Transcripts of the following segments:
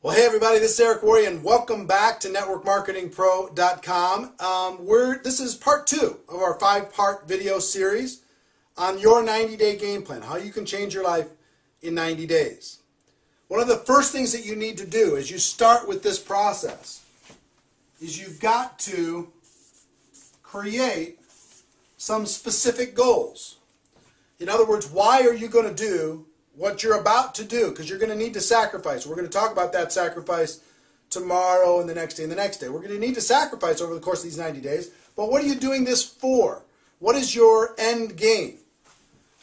Well, hey everybody, this is Eric Worre, and welcome back to NetworkMarketingPro.com. Um, we're this is part two of our five-part video series on your 90-day game plan, how you can change your life in 90 days. One of the first things that you need to do as you start with this process is you've got to create some specific goals. In other words, why are you going to do what you're about to do because you're going to need to sacrifice. We're going to talk about that sacrifice tomorrow and the next day and the next day. We're going to need to sacrifice over the course of these 90 days. But what are you doing this for? What is your end game?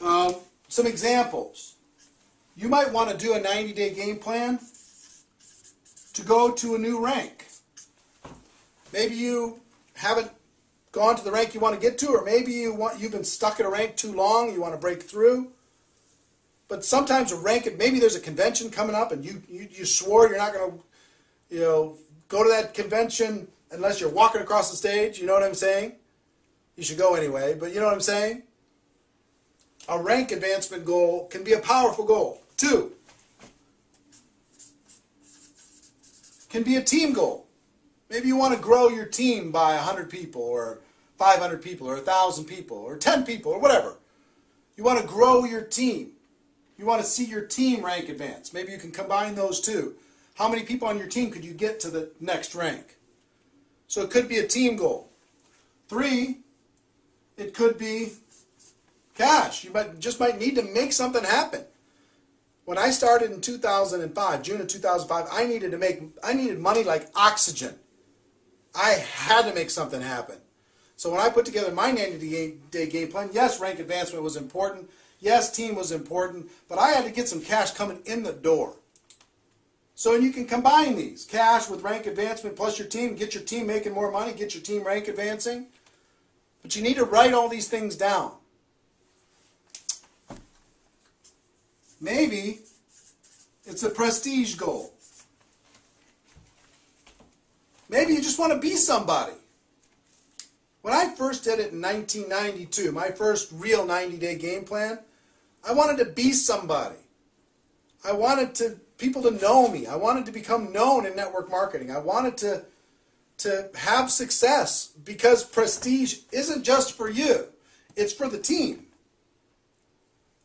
Um, some examples. You might want to do a 90 day game plan to go to a new rank. Maybe you haven't gone to the rank you want to get to, or maybe you want, you've been stuck at a rank too long, you want to break through. But sometimes a rank, maybe there's a convention coming up and you, you, you swore you're not going to, you know, go to that convention unless you're walking across the stage. You know what I'm saying? You should go anyway, but you know what I'm saying? A rank advancement goal can be a powerful goal. Two, can be a team goal. Maybe you want to grow your team by 100 people or 500 people or 1,000 people or 10 people or whatever. You want to grow your team. You want to see your team rank advance. Maybe you can combine those two. How many people on your team could you get to the next rank? So it could be a team goal. Three, it could be cash. You might just might need to make something happen. When I started in 2005, June of 2005, I needed to make I needed money like oxygen. I had to make something happen. So when I put together my 90 day game plan, yes, rank advancement was important. Yes, team was important, but I had to get some cash coming in the door. So and you can combine these cash with rank advancement plus your team, get your team making more money, get your team rank advancing. But you need to write all these things down. Maybe it's a prestige goal. Maybe you just want to be somebody. When I first did it in 1992, my first real 90 day game plan, I wanted to be somebody. I wanted to people to know me. I wanted to become known in network marketing. I wanted to to have success because prestige isn't just for you. It's for the team.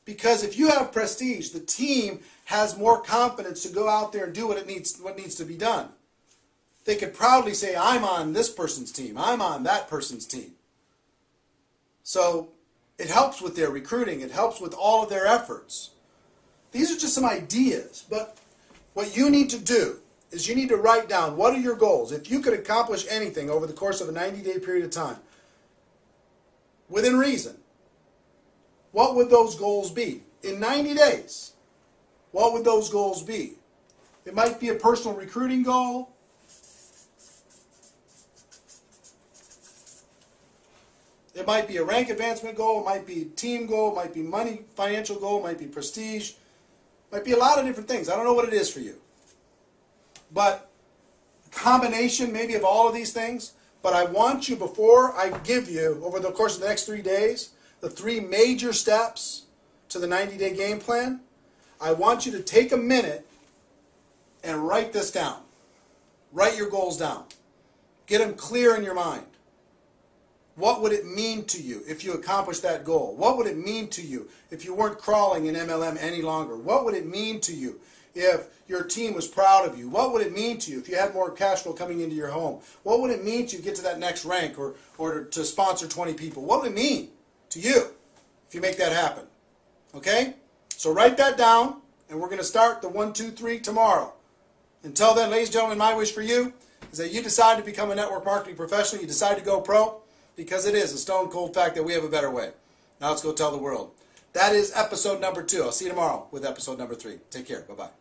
Because if you have prestige, the team has more confidence to go out there and do what it needs what needs to be done they could proudly say, I'm on this person's team, I'm on that person's team. So it helps with their recruiting, it helps with all of their efforts. These are just some ideas, but what you need to do is you need to write down what are your goals. If you could accomplish anything over the course of a 90 day period of time, within reason, what would those goals be? In 90 days, what would those goals be? It might be a personal recruiting goal. It might be a rank advancement goal, it might be team goal, it might be money, financial goal, it might be prestige, it might be a lot of different things. I don't know what it is for you. But a combination maybe of all of these things, but I want you before I give you over the course of the next three days, the three major steps to the 90 day game plan, I want you to take a minute and write this down. Write your goals down. Get them clear in your mind. What would it mean to you if you accomplished that goal? What would it mean to you if you weren't crawling in MLM any longer? What would it mean to you if your team was proud of you? What would it mean to you if you had more cash flow coming into your home? What would it mean to you get to that next rank or, or to sponsor 20 people? What would it mean to you if you make that happen? Okay? So write that down, and we're going to start the one, two, three tomorrow. Until then, ladies and gentlemen, my wish for you is that you decide to become a network marketing professional. You decide to go pro because it is a stone cold fact that we have a better way. Now let's go tell the world. That is episode number two. I'll see you tomorrow with episode number three. Take care. Bye bye.